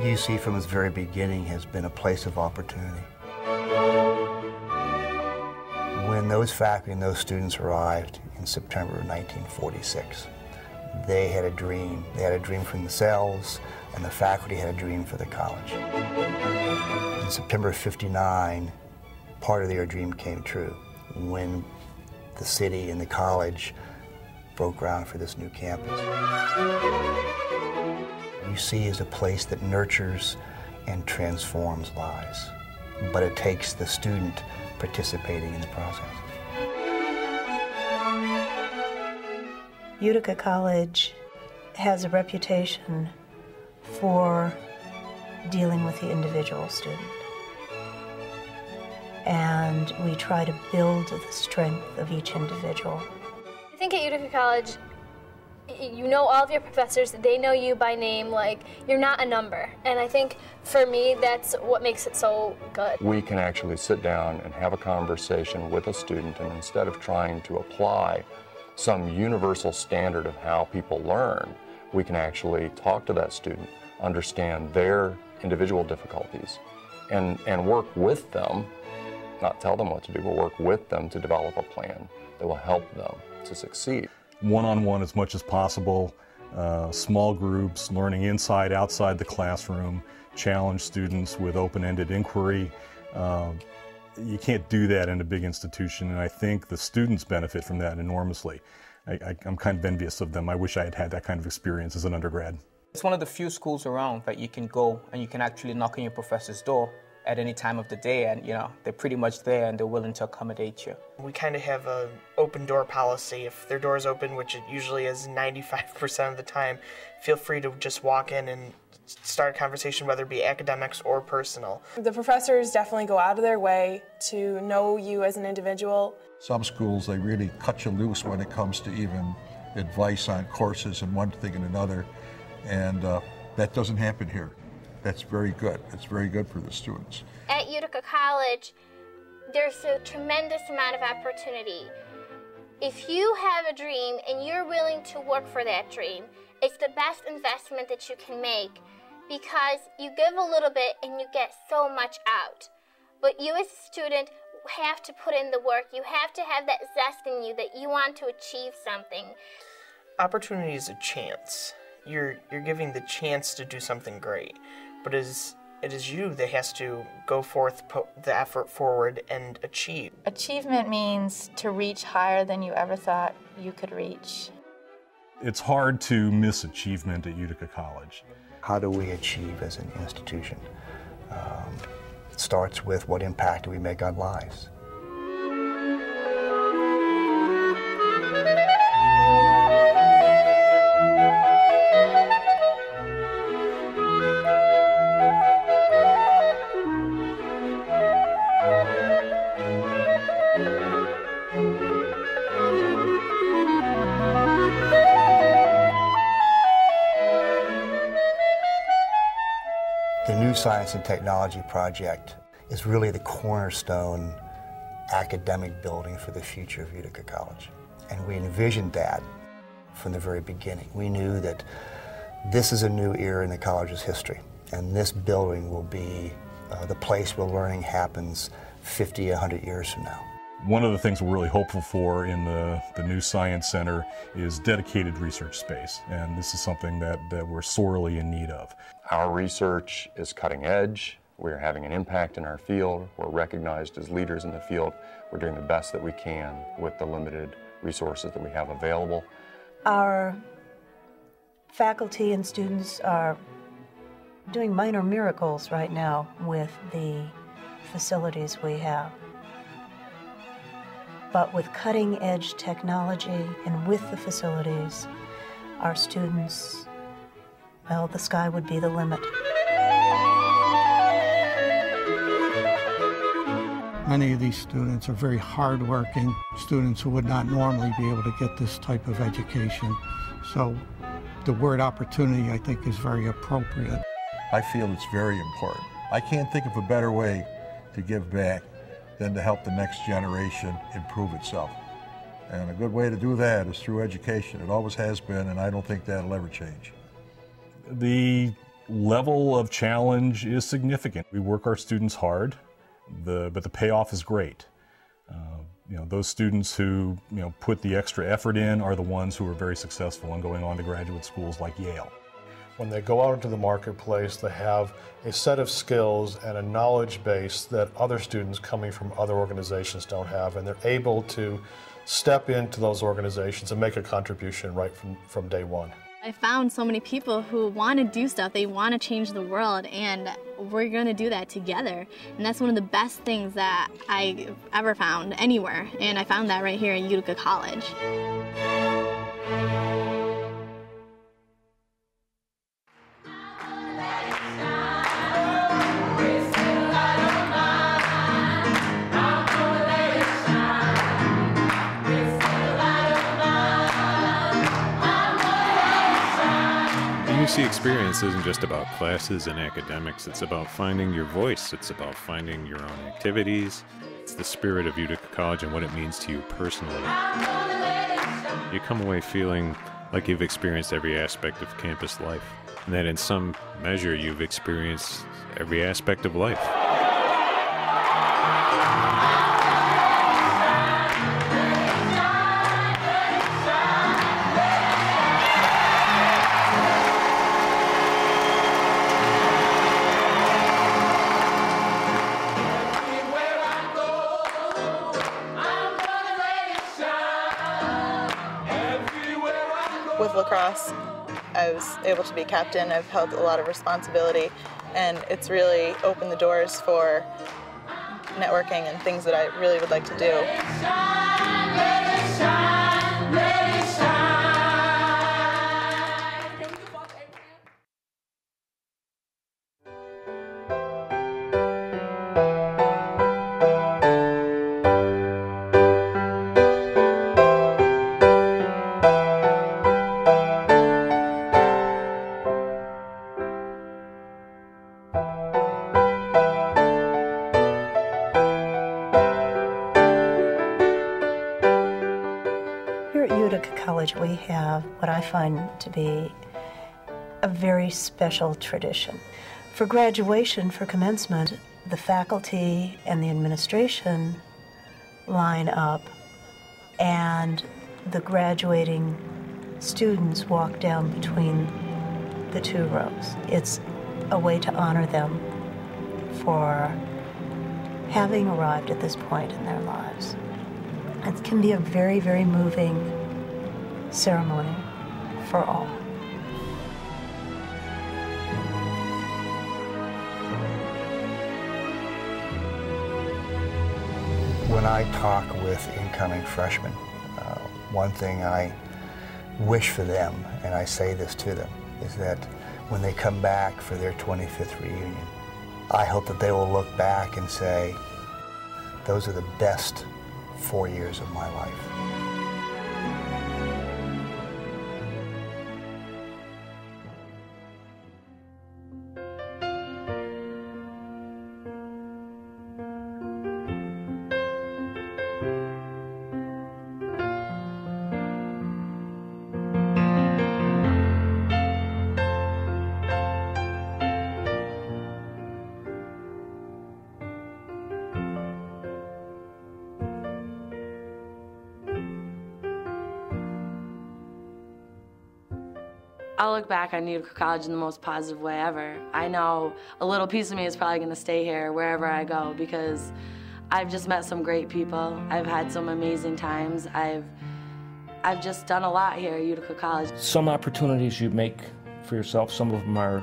UC from its very beginning has been a place of opportunity. When those faculty and those students arrived in September of 1946, they had a dream. They had a dream for themselves, and the faculty had a dream for the college. In September of 59, part of their dream came true when the city and the college broke ground for this new campus. UC is a place that nurtures and transforms lives, but it takes the student participating in the process. Utica College has a reputation for dealing with the individual student. And we try to build the strength of each individual. I think at Utica College, you know all of your professors, they know you by name, like you're not a number. And I think for me, that's what makes it so good. We can actually sit down and have a conversation with a student, and instead of trying to apply some universal standard of how people learn, we can actually talk to that student, understand their individual difficulties, and, and work with them, not tell them what to do, but work with them to develop a plan that will help them to succeed. One-on-one as much as possible, uh, small groups, learning inside, outside the classroom, challenge students with open-ended inquiry. Uh, you can't do that in a big institution, and I think the students benefit from that enormously. I, am kind of envious of them. I wish I had had that kind of experience as an undergrad. It's one of the few schools around that you can go and you can actually knock on your professor's door at any time of the day and you know they're pretty much there and they're willing to accommodate you. We kind of have a open door policy. If their door is open, which it usually is 95% of the time, feel free to just walk in and start a conversation, whether it be academics or personal. The professors definitely go out of their way to know you as an individual. Some schools, they really cut you loose when it comes to even advice on courses and one thing and another, and uh, that doesn't happen here. That's very good. It's very good for the students. At Utica College, there's a tremendous amount of opportunity. If you have a dream and you're willing to work for that dream, it's the best investment that you can make because you give a little bit and you get so much out. But you as a student have to put in the work. You have to have that zest in you that you want to achieve something. Opportunity is a chance. You're you're giving the chance to do something great, but it is it is you that has to go forth, put the effort forward, and achieve. Achievement means to reach higher than you ever thought you could reach. It's hard to miss achievement at Utica College. How do we achieve as an institution? Um, it starts with what impact do we make on lives? Science and Technology Project is really the cornerstone academic building for the future of Utica College. And we envisioned that from the very beginning. We knew that this is a new era in the college's history, and this building will be uh, the place where learning happens 50, 100 years from now. One of the things we're really hopeful for in the, the new Science Center is dedicated research space, and this is something that, that we're sorely in need of. Our research is cutting edge. We're having an impact in our field. We're recognized as leaders in the field. We're doing the best that we can with the limited resources that we have available. Our faculty and students are doing minor miracles right now with the facilities we have but with cutting edge technology and with the facilities, our students, well, the sky would be the limit. Many of these students are very hardworking students who would not normally be able to get this type of education. So the word opportunity, I think, is very appropriate. I feel it's very important. I can't think of a better way to give back than to help the next generation improve itself. And a good way to do that is through education. It always has been, and I don't think that'll ever change. The level of challenge is significant. We work our students hard, the, but the payoff is great. Uh, you know, those students who you know, put the extra effort in are the ones who are very successful in going on to graduate schools like Yale. When they go out into the marketplace, they have a set of skills and a knowledge base that other students coming from other organizations don't have, and they're able to step into those organizations and make a contribution right from, from day one. I found so many people who want to do stuff, they want to change the world, and we're going to do that together. And that's one of the best things that I ever found anywhere, and I found that right here at Utica College. UC experience isn't just about classes and academics, it's about finding your voice, it's about finding your own activities. It's the spirit of Utica College and what it means to you personally. You come away feeling like you've experienced every aspect of campus life, and that in some measure you've experienced every aspect of life. Lacrosse, I was able to be captain. I've held a lot of responsibility, and it's really opened the doors for networking and things that I really would like to do. What I find to be a very special tradition. For graduation, for commencement, the faculty and the administration line up, and the graduating students walk down between the two rows. It's a way to honor them for having arrived at this point in their lives. It can be a very, very moving ceremony for all. When I talk with incoming freshmen, uh, one thing I wish for them, and I say this to them, is that when they come back for their 25th reunion, I hope that they will look back and say, those are the best four years of my life. I'll look back on Utica College in the most positive way ever. I know a little piece of me is probably going to stay here wherever I go because I've just met some great people. I've had some amazing times. I've I've just done a lot here at Utica College. Some opportunities you make for yourself, some of them are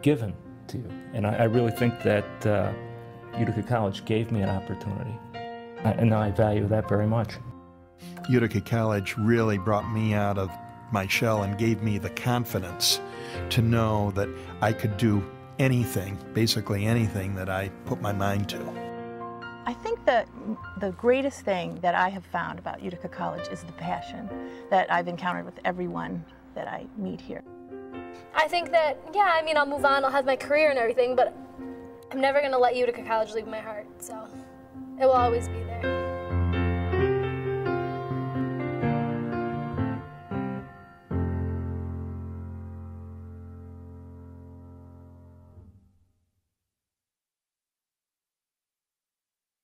given to you. And I, I really think that uh, Utica College gave me an opportunity. I, and I value that very much. Utica College really brought me out of my shell and gave me the confidence to know that I could do anything, basically anything that I put my mind to. I think that the greatest thing that I have found about Utica College is the passion that I've encountered with everyone that I meet here. I think that, yeah, I mean, I'll move on, I'll have my career and everything, but I'm never going to let Utica College leave my heart, so it will always be